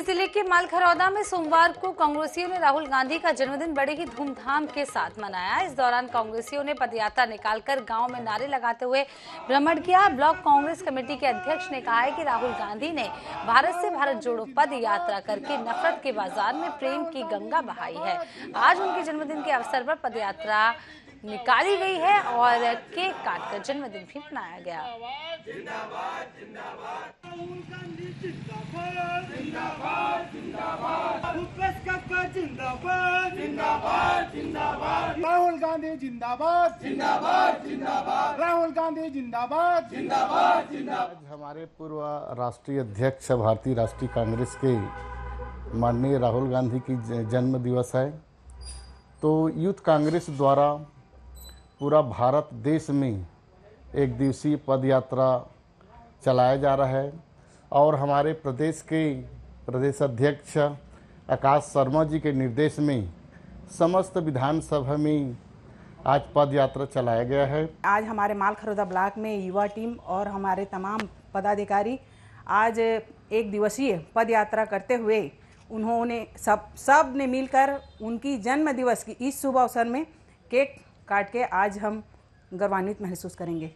बस्ती ज़िले के मालखरौदा में सोमवार को कांग्रेसियों ने राहुल गांधी का जन्मदिन बड़े ही धूमधाम के साथ मनाया। इस दौरान कांग्रेसियों ने पदयात्रा निकालकर गाँव में नारे लगाते हुए भ्रमण किया। ब्लॉक कांग्रेस कमेटी के अध्यक्ष ने कहा है कि राहुल गांधी ने भारत से भारत जोड़ो पद यात्रा करके नफरत के बाज़ार में प्रेम की गंगा बहाई है। आज उनके जन्मदिन के अवसर पर पदयात्रा निकाली गई है और केक काटकर जन्मदिन भी मनाया गया राहुल गांधी जिंदाबाद जिंदाबाद जिंदाबाद भूपेश काका जिंदाबाद जिंदाबाद जिंदाबाद। राहुल गांधी जिंदाबाद। जिंदाबाद जिंदाबाद। राहुल गांधी जिंदाबाद। जिंदाबाद जिंदाबाद। हमारे पूर्व राष्ट्रीय अध्यक्ष भारतीय राष्ट्रीय कांग्रेस के माननीय राहुल गांधी की जन्म दिवस है। तो यूथ कांग्रेस द्वारा पूरा भारत देश में एक दिवसीय पद यात्रा चलाया जा रहा है और हमारे प्रदेश के प्रदेश अध्यक्ष आकाश शर्मा जी के निर्देश में समस्त विधानसभा में आज पद यात्रा चलाया गया है। आज हमारे माल खरोदा ब्लॉक में युवा टीम और हमारे तमाम पदाधिकारी आज एक दिवसीय पद यात्रा करते हुए उन्होंने सब सबने मिलकर उनकी जन्म दिवस की इस शुभ अवसर में केक काट के आज हम गौरवान्वित महसूस करेंगे।